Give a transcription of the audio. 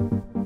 you